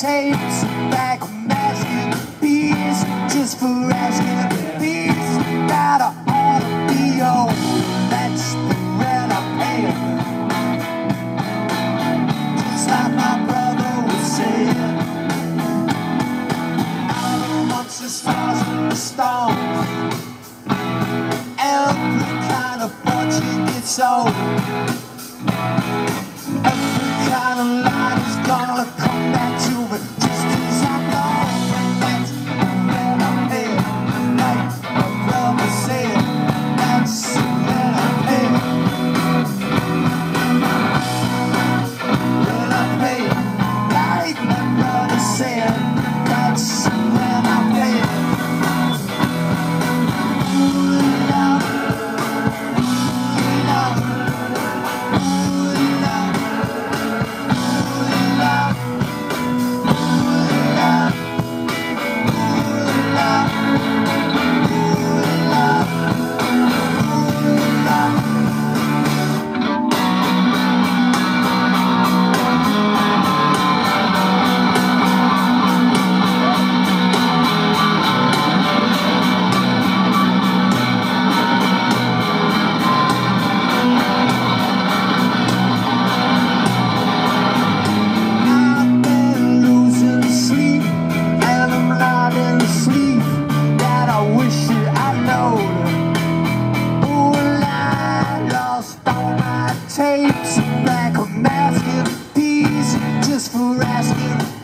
tapes back masking bees just for asking bees that I a to that's the rent I pay just like my brother would say out amongst the stars and the storms every kind of fortune gets old. For